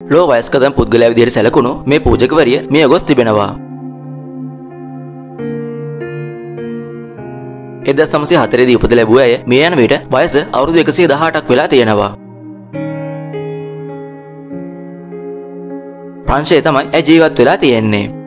ලෝ වයස්කදම් පුද්ගලයා විදිහට සැලකුණු මේ පූජකවරිය මිය ගොස් තිබෙනවා. එදා සමසය හතරේදී උපත ලැබුව ඇය මේ යන විට වයස අවුරුදු එකසිය දහටක් වෙලා තියෙනවා. ප්‍රංශය තමයි ඇ ජීවත් වෙලා තියෙන්නේ.